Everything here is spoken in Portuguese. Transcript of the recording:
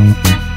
Música